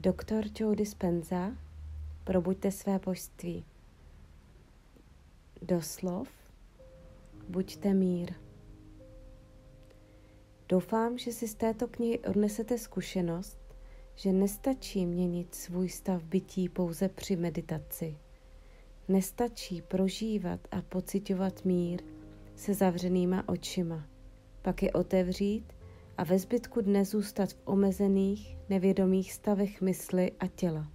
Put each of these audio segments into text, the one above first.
Doktor Joe Dispenza, probuďte své božství. Doslov, buďte mír. Doufám, že si z této knihy odnesete zkušenost, že nestačí měnit svůj stav bytí pouze při meditaci. Nestačí prožívat a pocitovat mír se zavřenýma očima, pak je otevřít a ve zbytku dne zůstat v omezených, nevědomých stavech mysli a těla.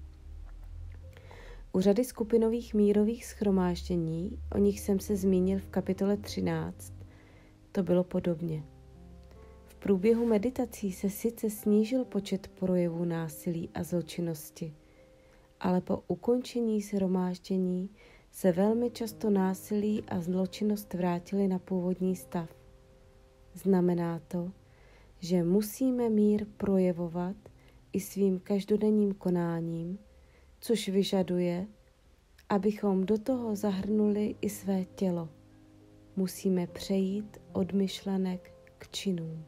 U řady skupinových mírových schromáždění, o nich jsem se zmínil v kapitole 13, to bylo podobně. V průběhu meditací se sice snížil počet projevů násilí a zločinnosti, ale po ukončení shromáždění se velmi často násilí a zločinnost vrátily na původní stav. Znamená to, že musíme mír projevovat i svým každodenním konáním, což vyžaduje, abychom do toho zahrnuli i své tělo. Musíme přejít od myšlenek k činům.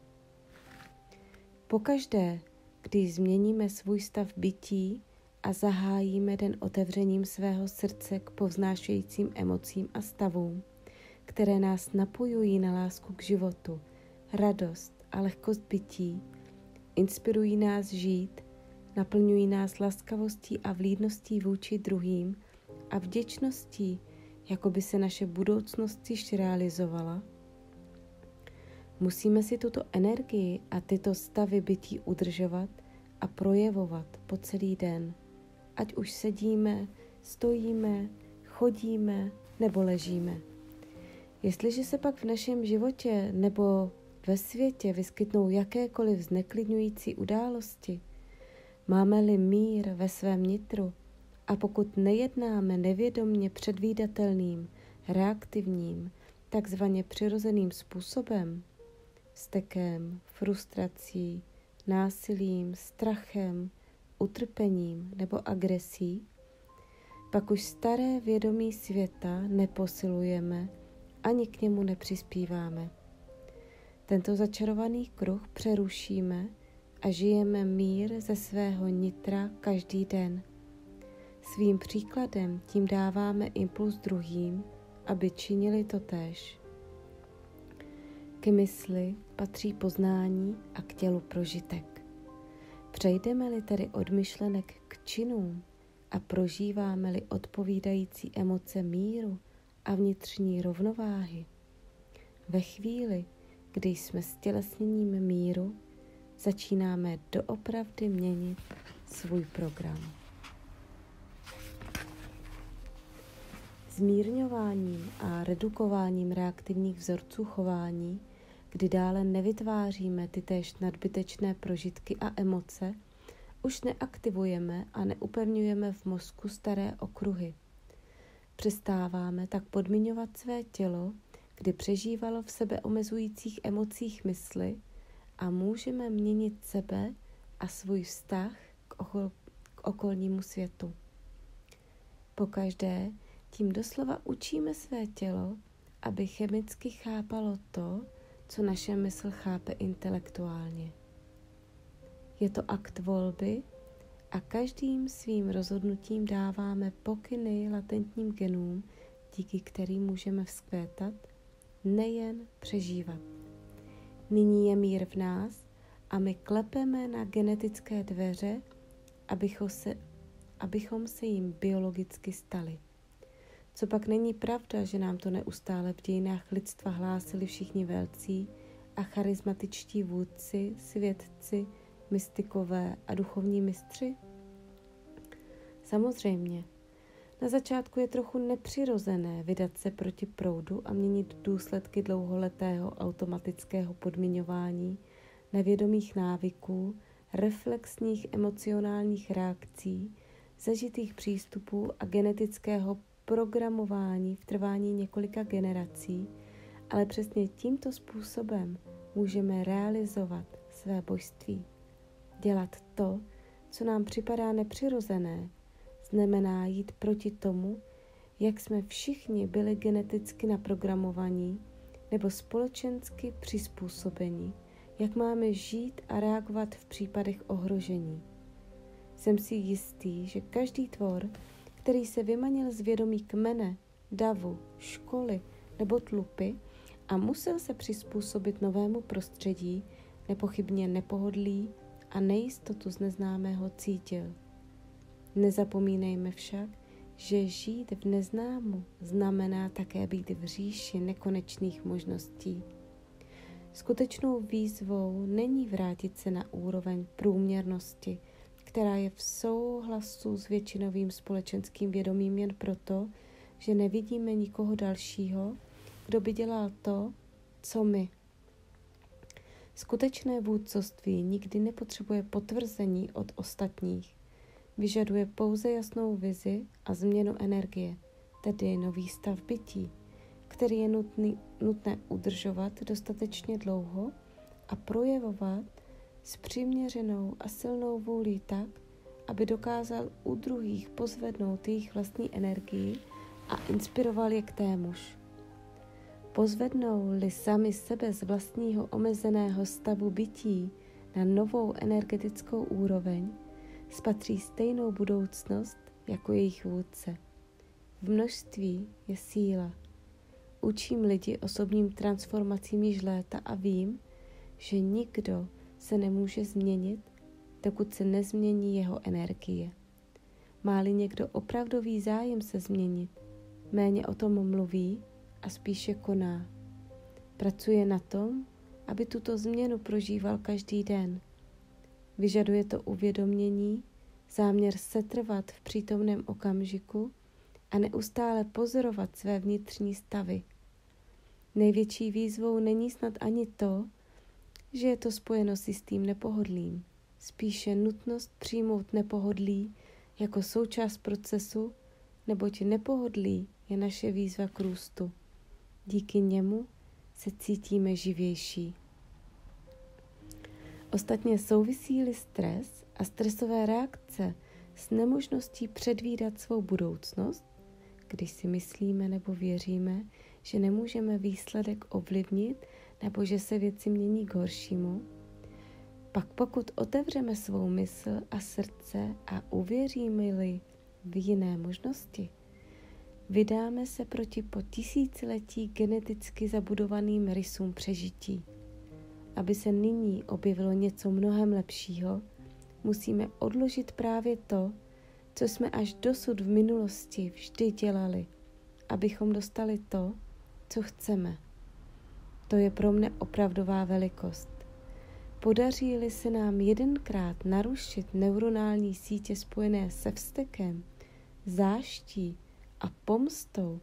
Pokaždé, když změníme svůj stav bytí a zahájíme den otevřením svého srdce k povznášejícím emocím a stavům, které nás napojují na lásku k životu, radost a lehkost bytí, inspirují nás žít, naplňují nás laskavostí a vlídností vůči druhým a vděčností, jako by se naše budoucnost již realizovala, musíme si tuto energii a tyto stavy bytí udržovat a projevovat po celý den, ať už sedíme, stojíme, chodíme nebo ležíme. Jestliže se pak v našem životě nebo ve světě vyskytnou jakékoliv zneklidňující události, máme-li mír ve svém nitru a pokud nejednáme nevědomně předvídatelným, reaktivním, takzvaně přirozeným způsobem, stekem, frustrací, násilím, strachem, utrpením nebo agresí, pak už staré vědomí světa neposilujeme ani k němu nepřispíváme. Tento začarovaný kruh přerušíme a žijeme mír ze svého nitra každý den. Svým příkladem tím dáváme impuls druhým, aby činili to též. K mysli patří poznání a k tělu prožitek. Přejdeme-li tedy od myšlenek k činům a prožíváme-li odpovídající emoce míru a vnitřní rovnováhy, ve chvíli, kdy jsme stělesněním míru, začínáme doopravdy měnit svůj program. Zmírňováním a redukováním reaktivních vzorců chování, kdy dále nevytváříme ty též nadbytečné prožitky a emoce, už neaktivujeme a neupevňujeme v mozku staré okruhy. Přestáváme tak podmiňovat své tělo kdy přežívalo v sebe omezujících emocích mysli a můžeme měnit sebe a svůj vztah k, okol, k okolnímu světu. Pokaždé tím doslova učíme své tělo, aby chemicky chápalo to, co naše mysl chápe intelektuálně. Je to akt volby a každým svým rozhodnutím dáváme pokyny latentním genům, díky kterým můžeme vzkvétat nejen přežívat. Nyní je mír v nás a my klepeme na genetické dveře, abychom se, abychom se jim biologicky stali. Co pak není pravda, že nám to neustále v dějinách lidstva hlásili všichni velcí a charismatičtí vůdci, svědci, mystikové a duchovní mistři? Samozřejmě, na začátku je trochu nepřirozené vydat se proti proudu a měnit důsledky dlouholetého automatického podmiňování, nevědomých návyků, reflexních emocionálních reakcí, zažitých přístupů a genetického programování v trvání několika generací, ale přesně tímto způsobem můžeme realizovat své božství. Dělat to, co nám připadá nepřirozené, znamená jít proti tomu, jak jsme všichni byli geneticky naprogramovaní nebo společensky přizpůsobeni, jak máme žít a reagovat v případech ohrožení. Jsem si jistý, že každý tvor, který se vymanil z vědomí kmene, davu, školy nebo tlupy a musel se přizpůsobit novému prostředí, nepochybně nepohodlí a nejistotu z neznámého cítil. Nezapomínejme však, že žít v neznámu znamená také být v říši nekonečných možností. Skutečnou výzvou není vrátit se na úroveň průměrnosti, která je v souhlasu s většinovým společenským vědomím jen proto, že nevidíme nikoho dalšího, kdo by dělal to, co my. Skutečné vůdcovství nikdy nepotřebuje potvrzení od ostatních. Vyžaduje pouze jasnou vizi a změnu energie, tedy nový stav bytí, který je nutný, nutné udržovat dostatečně dlouho a projevovat s přiměřenou a silnou vůlí tak, aby dokázal u druhých pozvednout jejich vlastní energii a inspiroval je k témuž. Pozvednou-li sami sebe z vlastního omezeného stavu bytí na novou energetickou úroveň, spatří stejnou budoucnost jako jejich vůdce. V množství je síla. Učím lidi osobním transformacím již léta a vím, že nikdo se nemůže změnit, dokud se nezmění jeho energie. Máli někdo opravdový zájem se změnit, méně o tom mluví a spíše koná. Pracuje na tom, aby tuto změnu prožíval každý den. Vyžaduje to uvědomění, záměr setrvat v přítomném okamžiku a neustále pozorovat své vnitřní stavy. Největší výzvou není snad ani to, že je to spojeno s jistým nepohodlím, spíše nutnost přijmout nepohodlí jako součást procesu, neboť nepohodlí je naše výzva k růstu. Díky němu se cítíme živější. Ostatně souvisí-li stres a stresové reakce s nemožností předvídat svou budoucnost, když si myslíme nebo věříme, že nemůžeme výsledek ovlivnit nebo že se věci mění k horšímu, pak pokud otevřeme svou mysl a srdce a uvěříme-li v jiné možnosti, vydáme se proti po tisíciletí geneticky zabudovaným rysům přežití. Aby se nyní objevilo něco mnohem lepšího, musíme odložit právě to, co jsme až dosud v minulosti vždy dělali, abychom dostali to, co chceme. To je pro mne opravdová velikost. Podaří-li se nám jedenkrát narušit neuronální sítě spojené se vztekem, záští a pomstou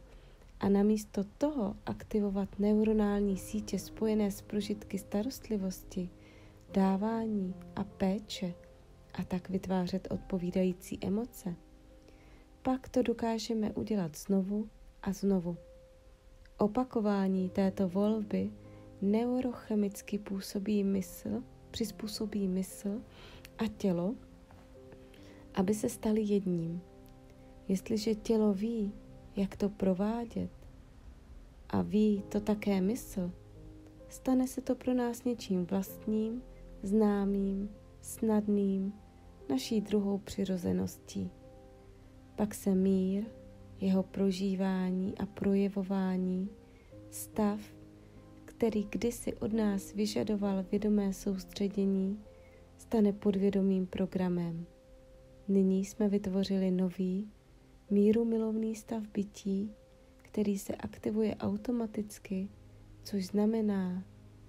a namísto toho aktivovat neuronální sítě spojené s prožitky starostlivosti, dávání a péče a tak vytvářet odpovídající emoce, pak to dokážeme udělat znovu a znovu. Opakování této volby neurochemicky působí mysl, přizpůsobí mysl a tělo, aby se stali jedním. Jestliže tělo ví, jak to provádět a ví to také mysl, stane se to pro nás něčím vlastním, známým, snadným, naší druhou přirozeností. Pak se mír, jeho prožívání a projevování, stav, který kdysi od nás vyžadoval vědomé soustředění, stane podvědomým programem. Nyní jsme vytvořili nový, míru milovný stav bytí, který se aktivuje automaticky, což znamená,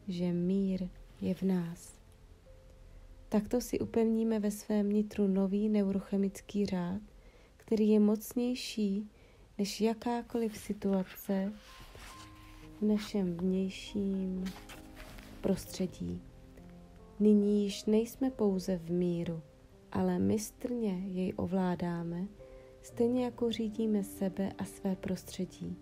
že mír je v nás. Takto si upevníme ve svém nitru nový neurochemický řád, který je mocnější než jakákoliv situace v našem vnějším prostředí. Nyní již nejsme pouze v míru, ale mistrně jej ovládáme, stejně jako řídíme sebe a své prostředí.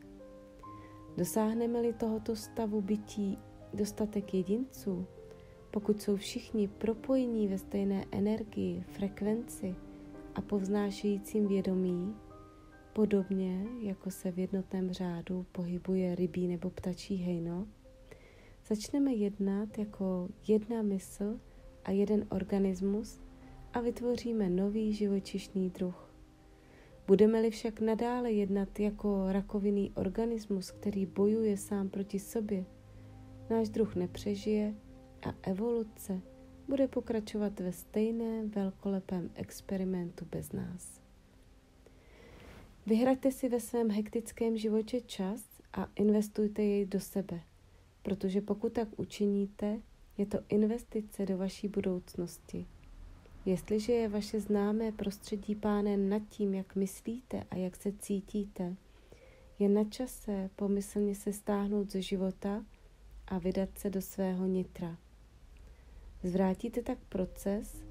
Dosáhneme-li tohoto stavu bytí dostatek jedinců, pokud jsou všichni propojení ve stejné energii, frekvenci a povznášejícím vědomí, podobně jako se v jednotném řádu pohybuje rybí nebo ptačí hejno, začneme jednat jako jedna mysl a jeden organismus a vytvoříme nový živočišný druh. Budeme-li však nadále jednat jako rakovinný organismus, který bojuje sám proti sobě, náš druh nepřežije a evoluce bude pokračovat ve stejném velkolepém experimentu bez nás. Vyhraďte si ve svém hektickém životě čas a investujte jej do sebe, protože pokud tak učiníte, je to investice do vaší budoucnosti. Jestliže je vaše známé prostředí pánem nad tím, jak myslíte a jak se cítíte, je na čase pomyslně se stáhnout ze života a vydat se do svého nitra. Zvrátíte tak proces,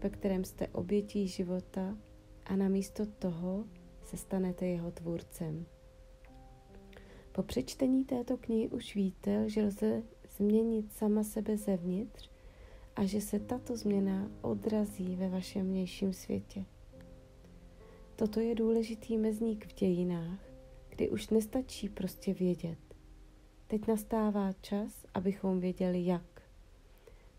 ve kterém jste obětí života a namísto toho se stanete jeho tvůrcem. Po přečtení této knihy už víte, že lze změnit sama sebe zevnitř a že se tato změna odrazí ve vašem vnějším světě. Toto je důležitý mezník v dějinách, kdy už nestačí prostě vědět. Teď nastává čas, abychom věděli jak.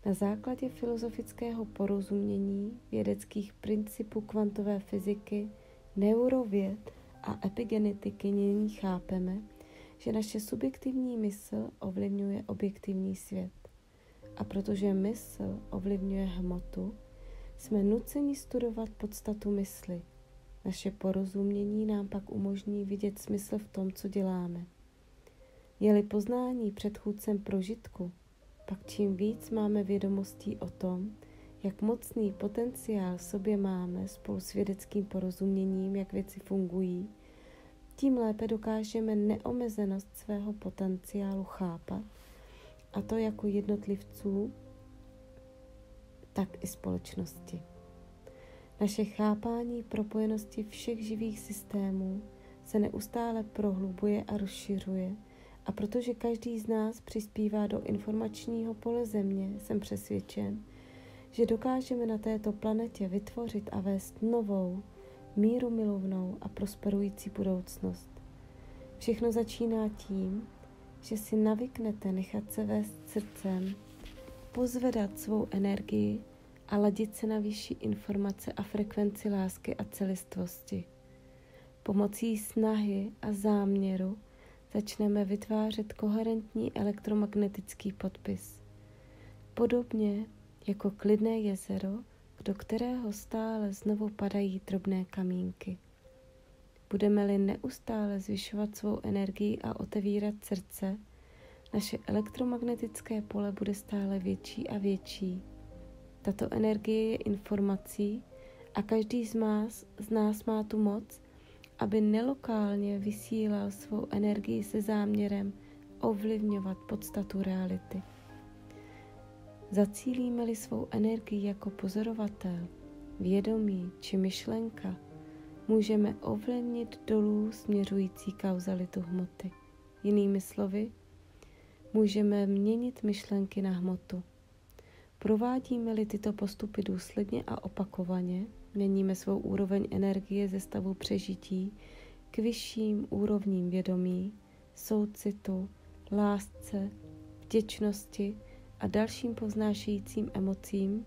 Na základě filozofického porozumění vědeckých principů kvantové fyziky, neurověd a epigenetiky nyní chápeme, že naše subjektivní mysl ovlivňuje objektivní svět. A protože mysl ovlivňuje hmotu, jsme nuceni studovat podstatu mysli. Naše porozumění nám pak umožní vidět smysl v tom, co děláme. Je-li poznání předchůdcem prožitku, pak čím víc máme vědomostí o tom, jak mocný potenciál v sobě máme spolu s vědeckým porozuměním, jak věci fungují, tím lépe dokážeme neomezenost svého potenciálu chápat, a to jako jednotlivců, tak i společnosti. Naše chápání propojenosti všech živých systémů se neustále prohlubuje a rozšiřuje, a protože každý z nás přispívá do informačního pole Země, jsem přesvědčen, že dokážeme na této planetě vytvořit a vést novou, míru milovnou a prosperující budoucnost. Všechno začíná tím, že si navyknete nechat se vést srdcem, pozvedat svou energii a ladit se na vyšší informace a frekvenci lásky a celistvosti. Pomocí snahy a záměru začneme vytvářet koherentní elektromagnetický podpis. Podobně jako klidné jezero, do kterého stále znovu padají drobné kamínky. Budeme-li neustále zvyšovat svou energii a otevírat srdce, naše elektromagnetické pole bude stále větší a větší. Tato energie je informací a každý z nás, z nás má tu moc, aby nelokálně vysílal svou energii se záměrem ovlivňovat podstatu reality. Zacílíme-li svou energii jako pozorovatel, vědomí či myšlenka, můžeme ovlivnit dolů směřující kauzalitu hmoty. Jinými slovy, můžeme měnit myšlenky na hmotu. Provádíme-li tyto postupy důsledně a opakovaně, měníme svou úroveň energie ze stavu přežití k vyšším úrovním vědomí, soucitu, lásce, vděčnosti a dalším povznášejícím emocím,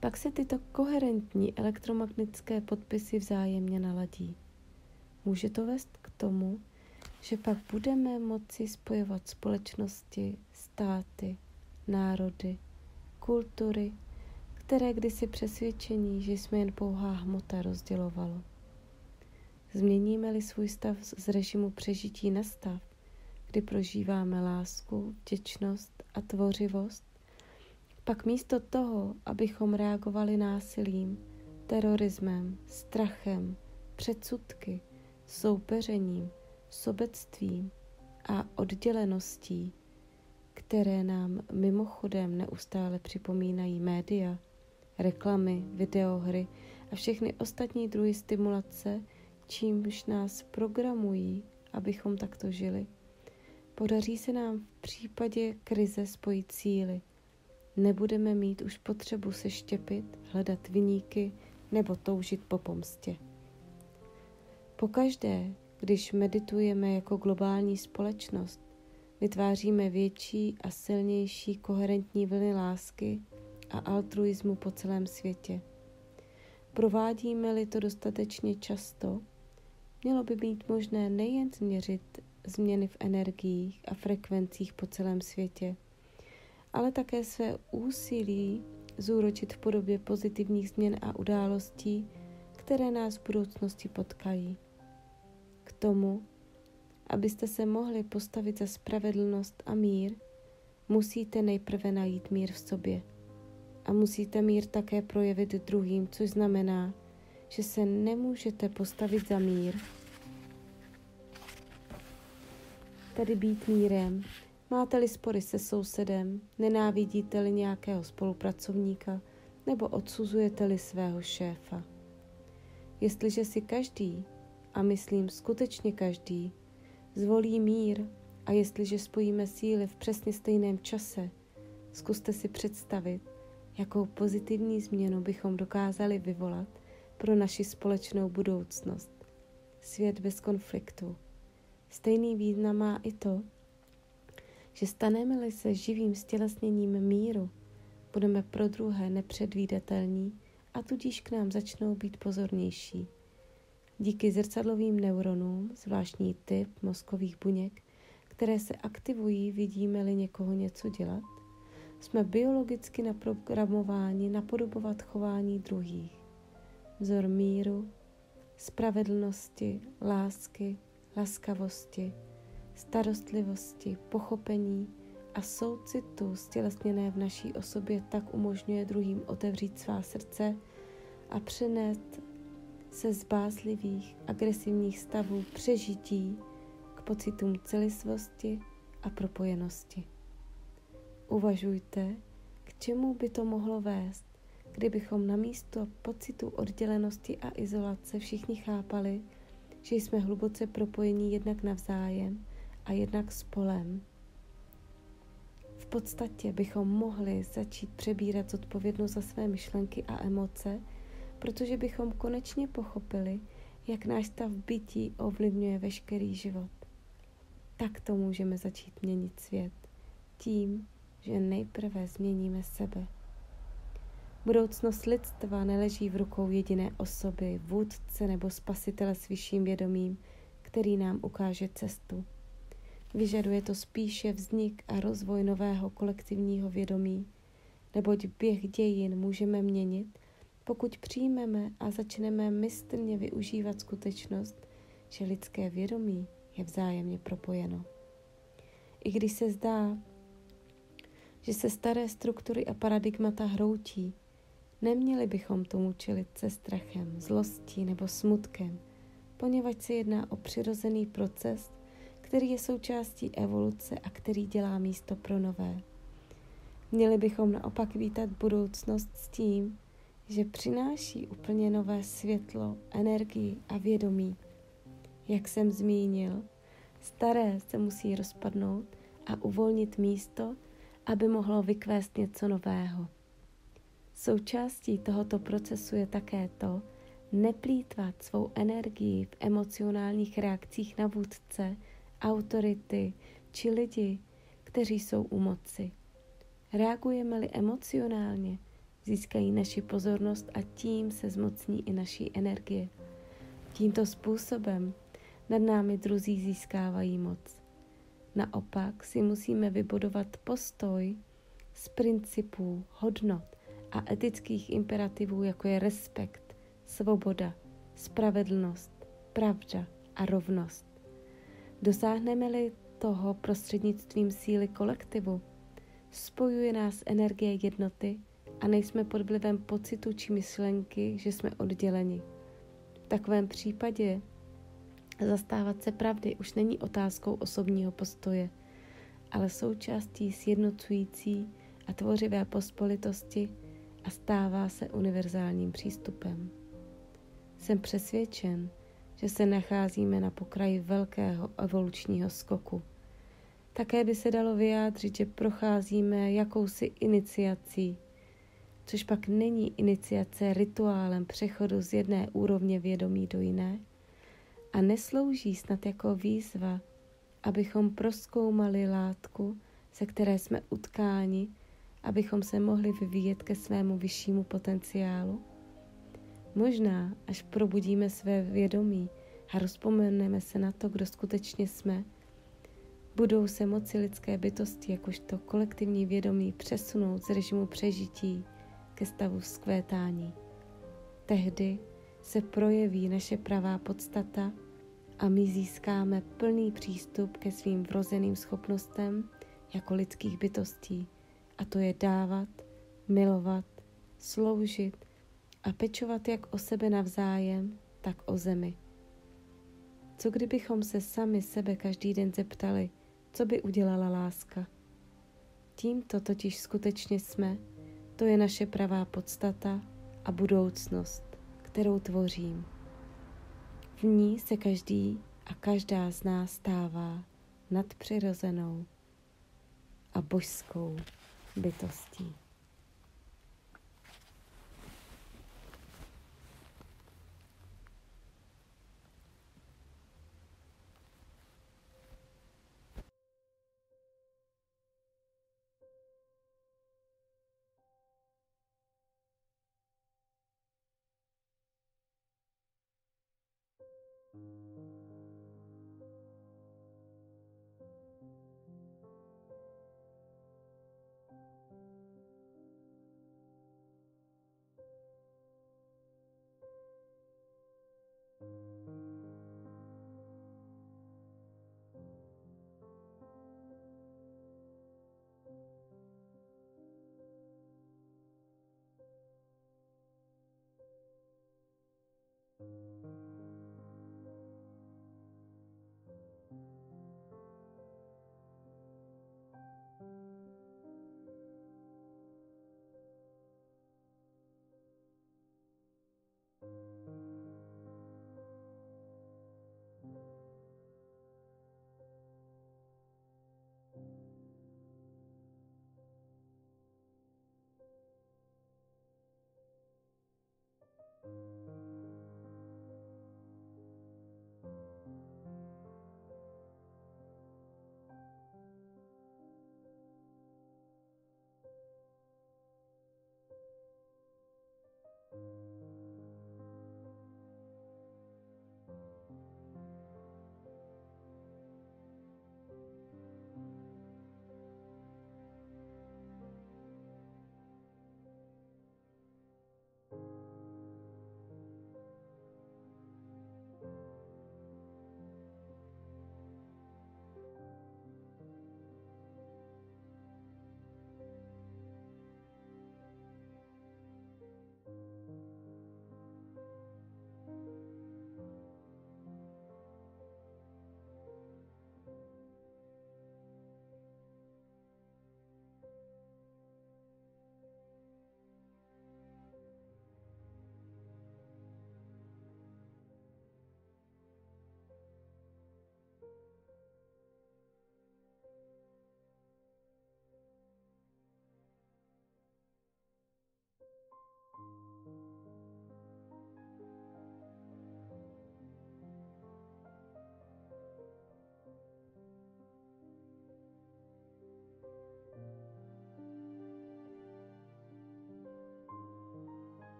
pak se tyto koherentní elektromagnetické podpisy vzájemně naladí. Může to vést k tomu, že pak budeme moci spojovat společnosti, státy, národy, kultury, které kdysi přesvědčení, že jsme jen pouhá hmota, rozdělovalo. Změníme-li svůj stav z režimu přežití na stav, kdy prožíváme lásku, vděčnost a tvořivost, pak místo toho, abychom reagovali násilím, terorismem, strachem, předsudky, soupeřením, sobectvím a odděleností, které nám mimochodem neustále připomínají média, reklamy, videohry a všechny ostatní druhy stimulace, čímž nás programují, abychom takto žili. Podaří se nám v případě krize spojit síly. Nebudeme mít už potřebu se štěpit, hledat vyníky nebo toužit po pomstě. Pokaždé, když meditujeme jako globální společnost, vytváříme větší a silnější koherentní vlny lásky a altruismu po celém světě. Provádíme-li to dostatečně často, mělo by být možné nejen změřit změny v energiích a frekvencích po celém světě, ale také své úsilí zúročit v podobě pozitivních změn a událostí, které nás v budoucnosti potkají. K tomu, abyste se mohli postavit za spravedlnost a mír, musíte nejprve najít mír v sobě. A musíte mír také projevit druhým, což znamená, že se nemůžete postavit za mír, tedy být mírem. Máte-li spory se sousedem, nenávidíte-li nějakého spolupracovníka nebo odsuzujete-li svého šéfa. Jestliže si každý, a myslím skutečně každý, zvolí mír a jestliže spojíme síly v přesně stejném čase, zkuste si představit, jakou pozitivní změnu bychom dokázali vyvolat pro naši společnou budoucnost. Svět bez konfliktu. Stejný význam má i to, že staneme-li se živým stělesněním míru, budeme pro druhé nepředvídatelní a tudíž k nám začnou být pozornější. Díky zrcadlovým neuronům, zvláštní typ mozkových buněk, které se aktivují, vidíme-li někoho něco dělat, jsme biologicky naprogramováni napodobovat chování druhých. Vzor míru, spravedlnosti, lásky, laskavosti, starostlivosti, pochopení a soucitu stělesněné v naší osobě tak umožňuje druhým otevřít svá srdce a přenést se z bázlivých, agresivních stavů přežití k pocitům celistvosti a propojenosti. Uvažujte, k čemu by to mohlo vést, kdybychom na místo pocitu oddělenosti a izolace všichni chápali, že jsme hluboce propojení jednak navzájem a jednak spolem. V podstatě bychom mohli začít přebírat zodpovědnost za své myšlenky a emoce, protože bychom konečně pochopili, jak náš stav bytí ovlivňuje veškerý život. Tak to můžeme začít měnit svět. Tím, že nejprve změníme sebe. Budoucnost lidstva neleží v rukou jediné osoby, vůdce nebo spasitele s vyšším vědomím, který nám ukáže cestu. Vyžaduje to spíše vznik a rozvoj nového kolektivního vědomí, neboť běh dějin můžeme měnit, pokud přijmeme a začneme mistrně využívat skutečnost, že lidské vědomí je vzájemně propojeno. I když se zdá, že se staré struktury a paradigmata hroutí, neměli bychom tomu čelit se strachem, zlostí nebo smutkem, poněvadž se jedná o přirozený proces, který je součástí evoluce a který dělá místo pro nové. Měli bychom naopak vítat budoucnost s tím, že přináší úplně nové světlo, energii a vědomí. Jak jsem zmínil, staré se musí rozpadnout a uvolnit místo, aby mohlo vykvést něco nového. Součástí tohoto procesu je také to, neplýtvat svou energii v emocionálních reakcích na vůdce, autority či lidi, kteří jsou u moci. Reagujeme-li emocionálně, získají naši pozornost a tím se zmocní i naší energie. Tímto způsobem nad námi druzí získávají moc. Naopak si musíme vybudovat postoj z principů, hodnot a etických imperativů, jako je respekt, svoboda, spravedlnost, pravda a rovnost. Dosáhneme-li toho prostřednictvím síly kolektivu, spojuje nás energie jednoty a nejsme pod vlivem pocitu či myšlenky, že jsme odděleni. V takovém případě zastávat se pravdy už není otázkou osobního postoje, ale součástí sjednocující a tvořivé pospolitosti a stává se univerzálním přístupem. Jsem přesvědčen, že se nacházíme na pokraji velkého evolučního skoku. Také by se dalo vyjádřit, že procházíme jakousi iniciací, což pak není iniciace rituálem přechodu z jedné úrovně vědomí do jiné a neslouží snad jako výzva, abychom proskoumali látku, se které jsme utkáni abychom se mohli vyvíjet ke svému vyššímu potenciálu? Možná, až probudíme své vědomí a rozpomeneme se na to, kdo skutečně jsme, budou se moci lidské bytosti jakožto kolektivní vědomí přesunout z režimu přežití ke stavu vzkvétání. Tehdy se projeví naše pravá podstata a my získáme plný přístup ke svým vrozeným schopnostem jako lidských bytostí, a to je dávat, milovat, sloužit a pečovat jak o sebe navzájem, tak o zemi. Co kdybychom se sami sebe každý den zeptali, co by udělala láska? Tímto totiž skutečně jsme, to je naše pravá podstata a budoucnost, kterou tvořím. V ní se každý a každá z nás stává nadpřirozenou a božskou bytostí.